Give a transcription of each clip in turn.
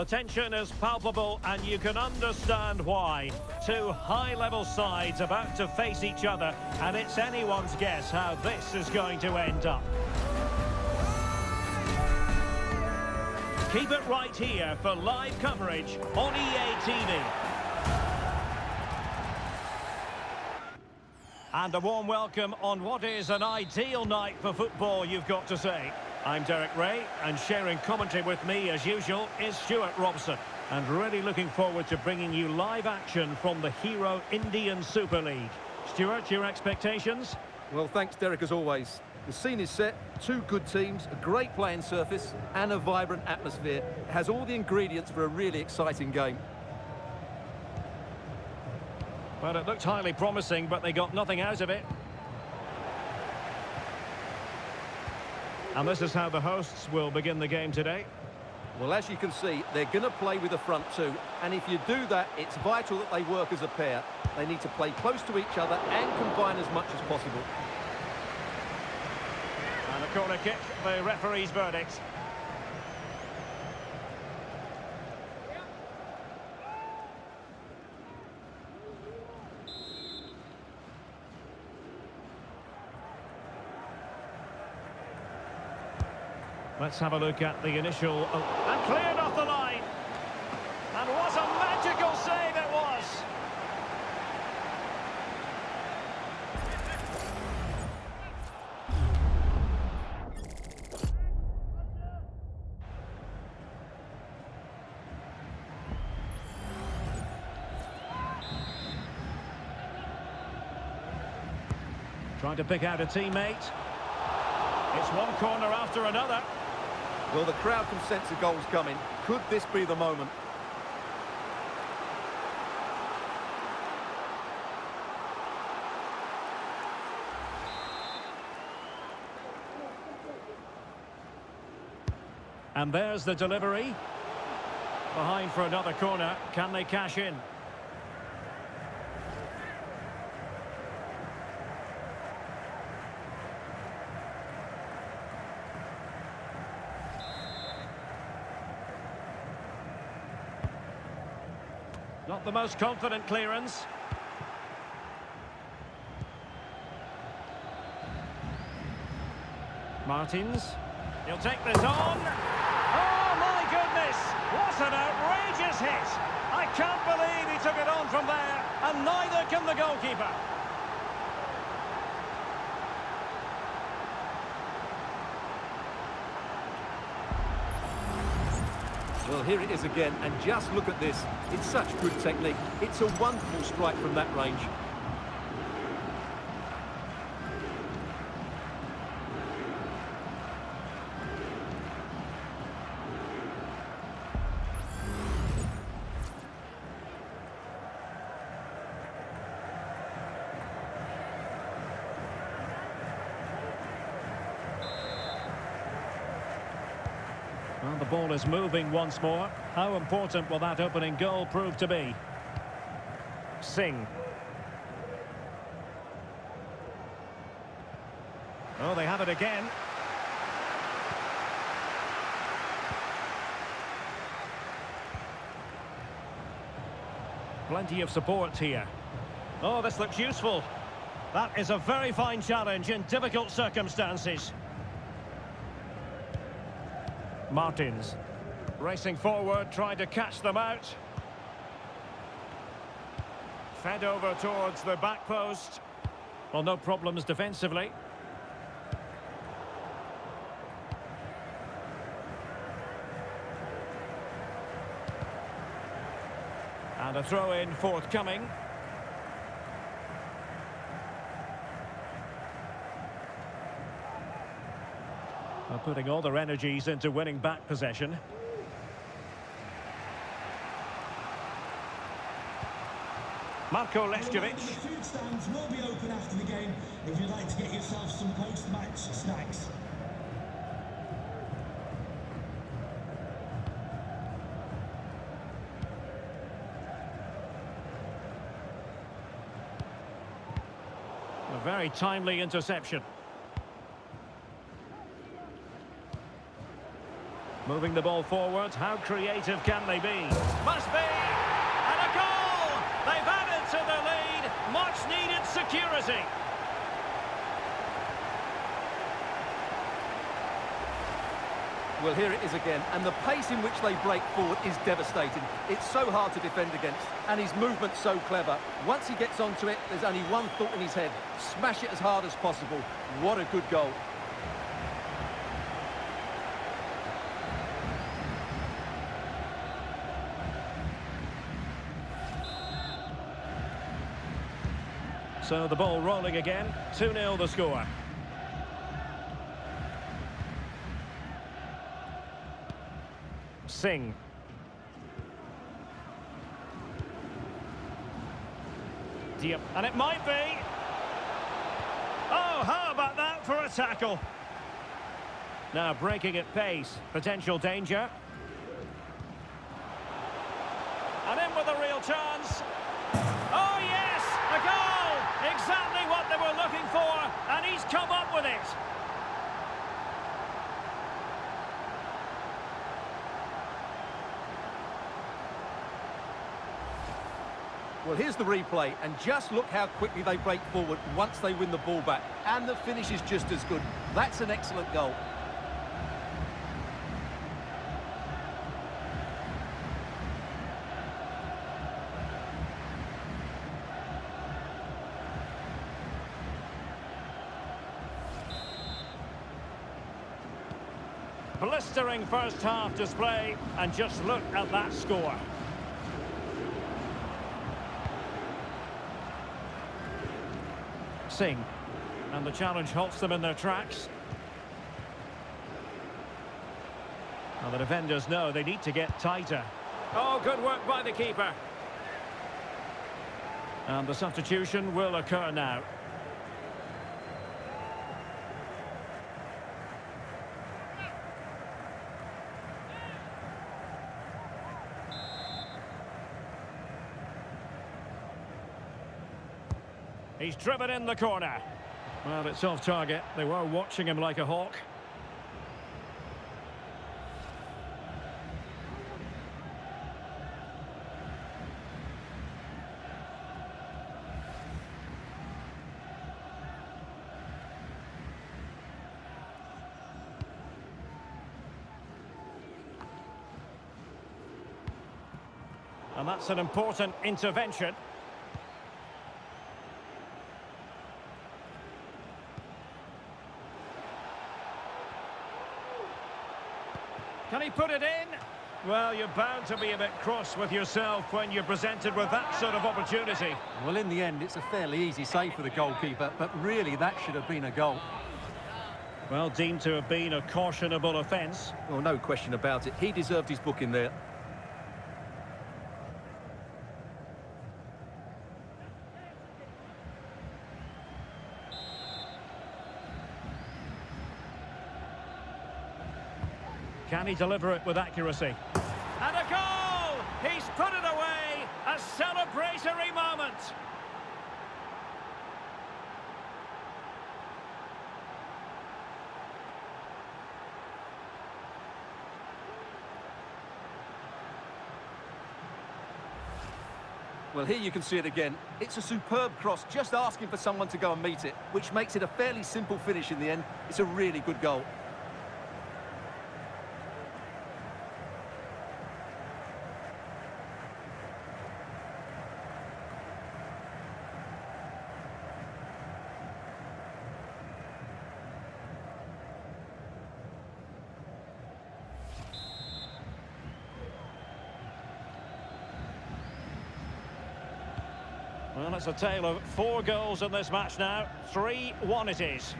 The tension is palpable and you can understand why. Two high-level sides about to face each other and it's anyone's guess how this is going to end up. Keep it right here for live coverage on EA TV. And a warm welcome on what is an ideal night for football, you've got to say. I'm Derek Ray, and sharing commentary with me, as usual, is Stuart Robson. And really looking forward to bringing you live action from the Hero Indian Super League. Stuart, your expectations? Well, thanks, Derek, as always. The scene is set, two good teams, a great playing surface, and a vibrant atmosphere. It has all the ingredients for a really exciting game. Well, it looked highly promising, but they got nothing out of it. And this is how the hosts will begin the game today. Well, as you can see, they're going to play with a front two. And if you do that, it's vital that they work as a pair. They need to play close to each other and combine as much as possible. And a corner kick, the referee's verdict. Let's have a look at the initial... Oh, and cleared off the line! And what a magical save it was! Trying to pick out a teammate. It's one corner after another. Well, the crowd can sense the goal's coming. Could this be the moment? And there's the delivery. Behind for another corner. Can they cash in? Not the most confident clearance. Martins. He'll take this on. Oh, my goodness! What an outrageous hit! I can't believe he took it on from there, and neither can the goalkeeper. Well, here it is again, and just look at this. It's such good technique. It's a wonderful strike from that range. Well, the ball is moving once more. How important will that opening goal prove to be? Singh. Oh, they have it again. Plenty of support here. Oh, this looks useful. That is a very fine challenge in difficult circumstances. Martins. Racing forward, trying to catch them out. Fed over towards the back post. Well, no problems defensively. And a throw-in forthcoming. Putting all their energies into winning back possession. Marko Leskovic. The food stands will be open after the game if you'd like to get yourself some post-match snacks. A very timely interception. Moving the ball forward, how creative can they be? Must be! And a goal! They've added to the lead, much needed security. Well, here it is again, and the pace in which they break forward is devastating. It's so hard to defend against, and his movement's so clever. Once he gets onto it, there's only one thought in his head. Smash it as hard as possible. What a good goal. So the ball rolling again, 2-0 the score. Singh. And it might be. Oh, how about that for a tackle? Now breaking at pace, potential danger. And in with a real chance. Oh, goal! Exactly what they were looking for, and he's come up with it. Well, here's the replay, and just look how quickly they break forward once they win the ball back. And the finish is just as good. That's an excellent goal. Blistering first half display, and just look at that score. Singh. And the challenge halts them in their tracks. Now the defenders know they need to get tighter. Oh, good work by the keeper. And the substitution will occur now. He's driven in the corner. Well, it's off target. They were watching him like a hawk. And that's an important intervention. Can he put it in? Well, you're bound to be a bit cross with yourself when you're presented with that sort of opportunity. Well, in the end, it's a fairly easy save for the goalkeeper, but really that should have been a goal. Well, deemed to have been a cautionable offence. Well, no question about it. He deserved his booking there. Can he deliver it with accuracy? And a goal! He's put it away! A celebratory moment! Well, here you can see it again. It's a superb cross, just asking for someone to go and meet it, which makes it a fairly simple finish in the end. It's a really good goal. It's a tale of four goals in this match now. 3-1 it is.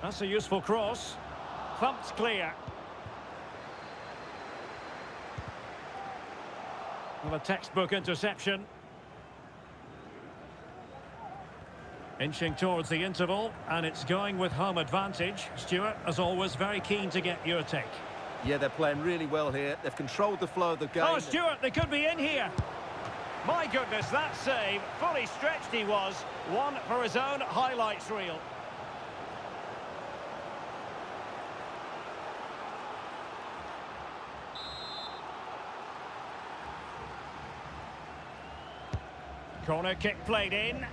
That's a useful cross. Thumped clear. Well, a textbook interception. Inching towards the interval, and it's going with home advantage. Stuart, as always, very keen to get your take. Yeah, they're playing really well here. They've controlled the flow of the game. Oh, Stuart, they could be in here. My goodness, that save, fully stretched he was. One for his own highlights reel. Corner kick played in.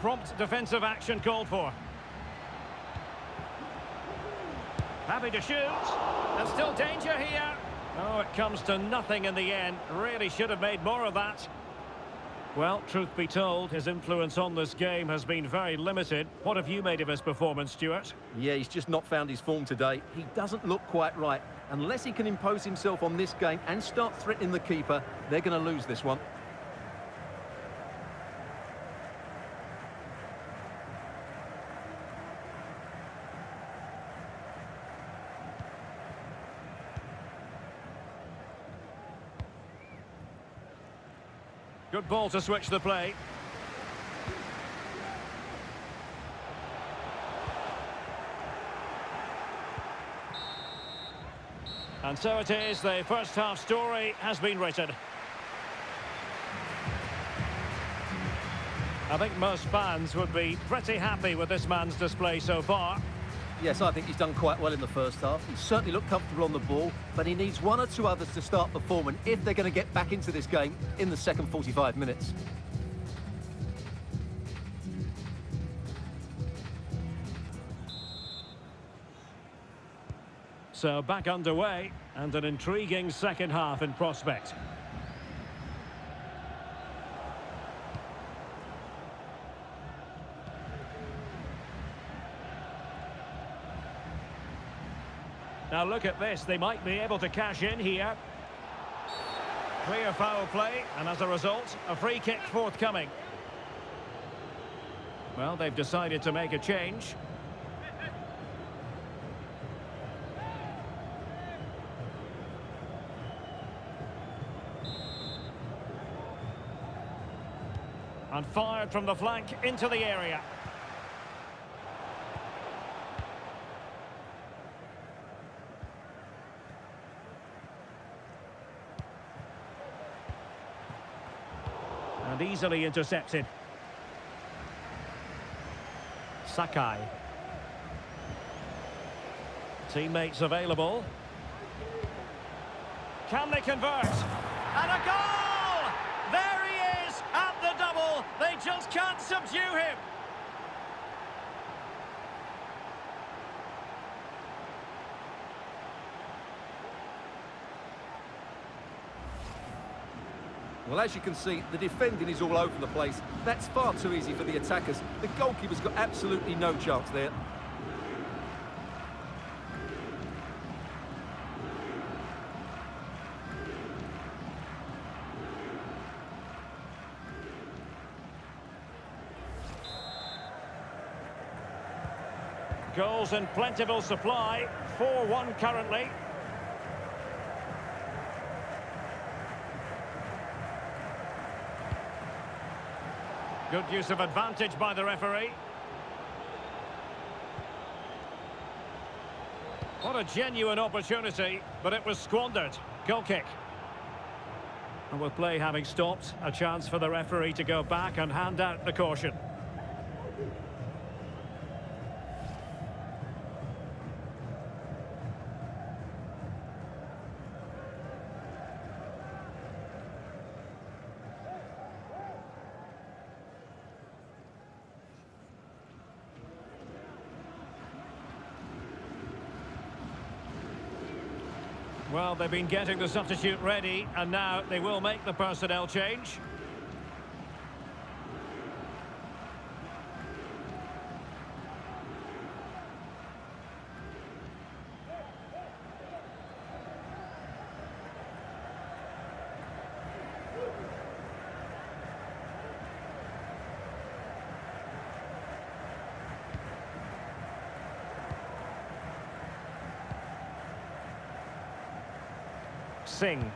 Prompt defensive action called for. Happy to shoot. And still danger here. Oh, it comes to nothing in the end. Really should have made more of that. Well, truth be told, his influence on this game has been very limited. What have you made of his performance, Stuart? Yeah, he's just not found his form today. He doesn't look quite right. Unless he can impose himself on this game and start threatening the keeper, they're going to lose this one. Ball to switch the play. And so it is, the first half story has been written. I think most fans would be pretty happy with this man's display so far. Yes, I think he's done quite well in the first half. He certainly looked comfortable on the ball, but he needs one or two others to start performing if they're going to get back into this game in the second 45 minutes. So back underway and an intriguing second half in prospect. Now look at this, they might be able to cash in here. Clear foul play, and as a result, a free kick forthcoming. Well, they've decided to make a change. And fired from the flank into the area. And easily intercepted. Sakai. Teammates available. Can they convert? And a goal! There he is at the double. They just can't subdue him. Well, as you can see, the defending is all over the place. That's far too easy for the attackers. The goalkeeper's got absolutely no chance there. Goals in plentiful supply. 4-1 currently. Good use of advantage by the referee. What a genuine opportunity, but it was squandered. Goal kick. And with play having stopped, a chance for the referee to go back and hand out the caution. Well, they've been getting the substitute ready, and now they will make the personnel change. Singh.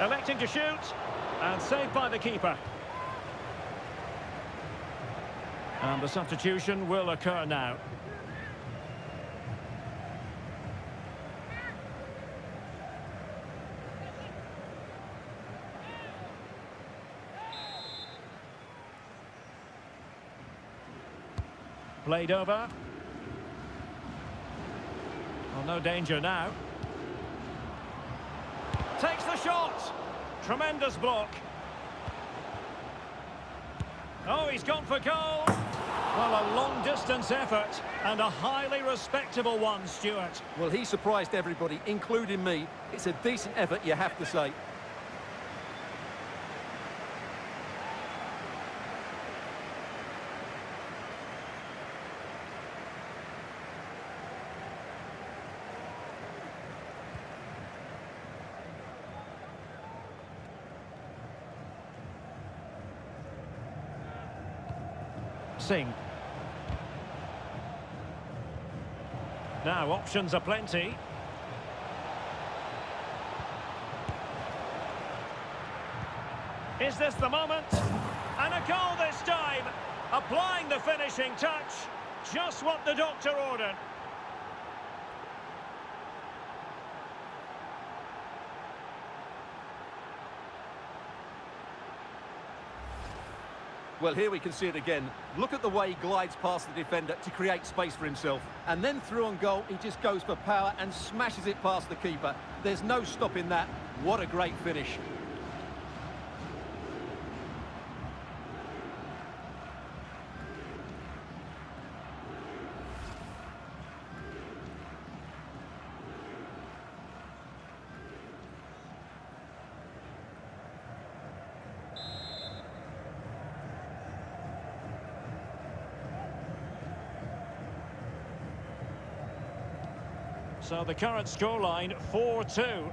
Electing to shoot, and saved by the keeper. And the substitution will occur now. Played over. Well, no danger now. Takes the shot. Tremendous block. Oh, he's gone for goal. Well, a long-distance effort and a highly respectable one, Stuart. Well, he surprised everybody, including me. It's a decent effort, you have to say. Singh. Now, options are plenty. Is this the moment? And a goal this time. Applying the finishing touch. Just what the doctor ordered. Well, here we can see it again. Look at the way he glides past the defender to create space for himself. And then through on goal, he just goes for power and smashes it past the keeper. There's no stopping that. What a great finish. So the current scoreline, 4-2.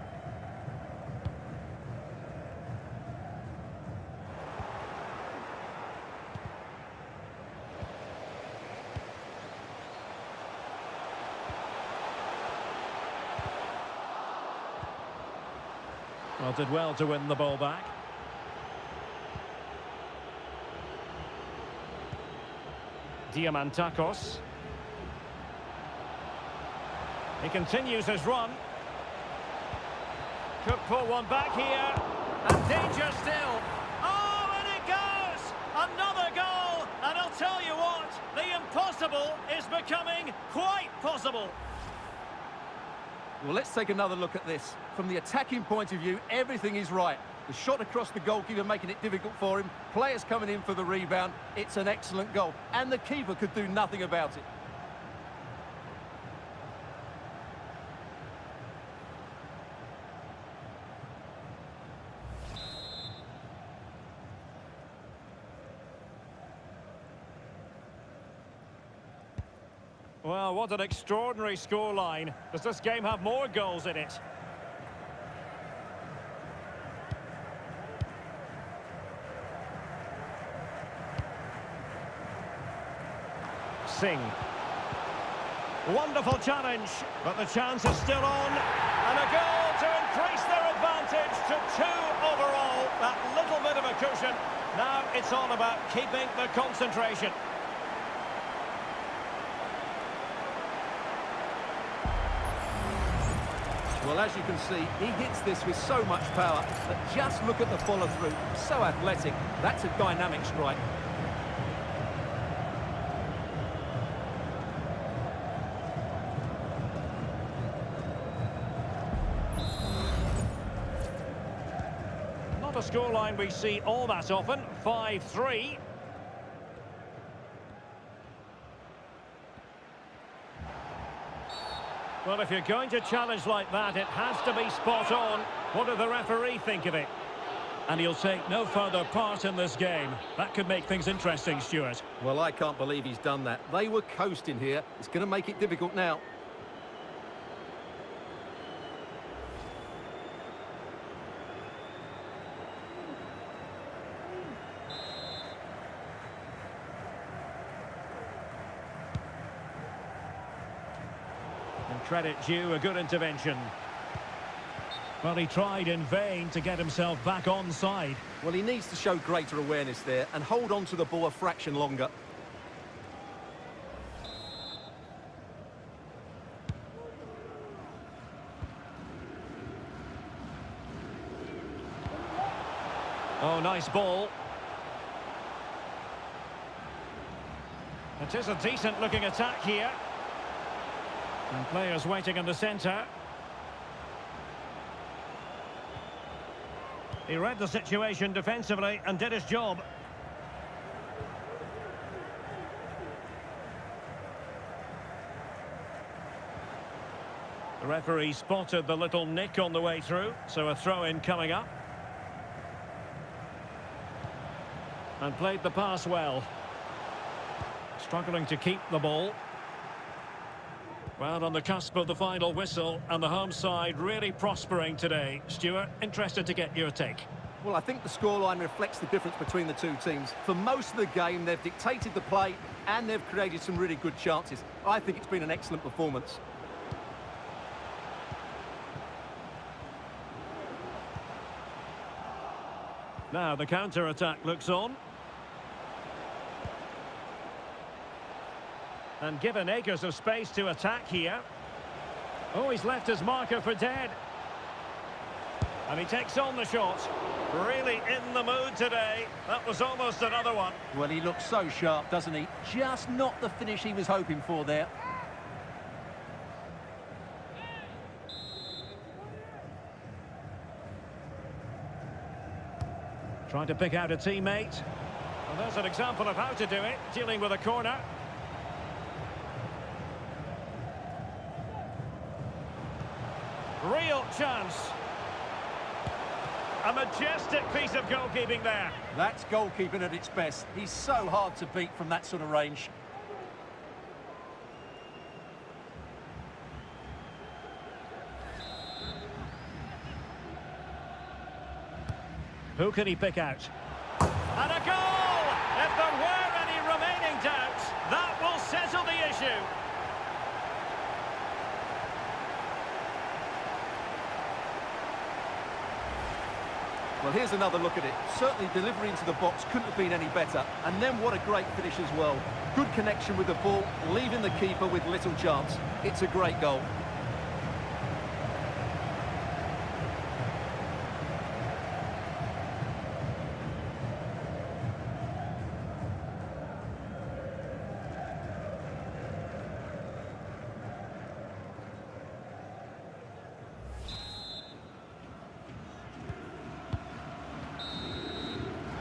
Well, did well to win the ball back. Diamantakos. He continues his run. Could pull one back here. And danger still. Oh, and it goes! Another goal! And I'll tell you what, the impossible is becoming quite possible. Well, let's take another look at this. From the attacking point of view, everything is right. The shot across the goalkeeper making it difficult for him. Players coming in for the rebound. It's an excellent goal. And the keeper could do nothing about it. What an extraordinary scoreline. Does this game have more goals in it? Singh. Wonderful challenge, but the chance is still on. And a goal to increase their advantage to two overall. That little bit of a cushion. Now it's all about keeping the concentration. Well, as you can see, he hits this with so much power, but just look at the follow-through. So athletic. That's a dynamic strike. Not a scoreline we see all that often. 5-3. Well, if you're going to challenge like that, it has to be spot on. What do the referee think of it? And he'll take no further part in this game. That could make things interesting, Stuart. Well, I can't believe he's done that. They were coasting here. It's going to make it difficult now. credit due, a good intervention. Well, he tried in vain to get himself back on side. Well, he needs to show greater awareness there and hold on to the ball a fraction longer. Oh, nice ball. It is a decent-looking attack here. And players waiting in the centre. He read the situation defensively and did his job. The referee spotted the little nick on the way through, so a throw-in coming up. And played the pass well. Struggling to keep the ball. Well, on the cusp of the final whistle, and the home side really prospering today. Stuart, interested to get your take. Well, I think the scoreline reflects the difference between the two teams. For most of the game, they've dictated the play, and they've created some really good chances. I think it's been an excellent performance. Now the counter-attack looks on. And given acres of space to attack here. Oh, he's left his marker for dead. And he takes on the shot. Really in the mood today. That was almost another one. Well, he looks so sharp, doesn't he? Just not the finish he was hoping for there. Trying to pick out a teammate. Well, there's an example of how to do it, dealing with a corner. Real chance. A majestic piece of goalkeeping there. That's goalkeeping at its best. He's so hard to beat from that sort of range. Who can he pick out? And a goal! If there were any remaining doubts, that will settle the issue. Well, here's another look at it. Certainly delivery into the box couldn't have been any better. And then what a great finish as well. Good connection with the ball, leaving the keeper with little chance. It's a great goal.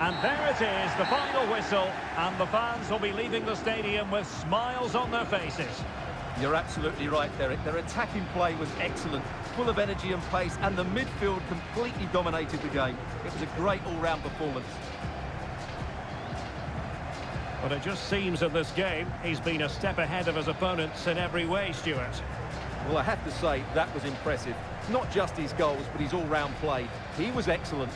And there it is, the final whistle, and the fans will be leaving the stadium with smiles on their faces. You're absolutely right, Derek. Their attacking play was excellent, full of energy and pace, and the midfield completely dominated the game. It was a great all-round performance. But it just seems in this game, he's been a step ahead of his opponents in every way, Stuart. Well, I have to say, that was impressive. Not just his goals, but his all-round play. He was excellent.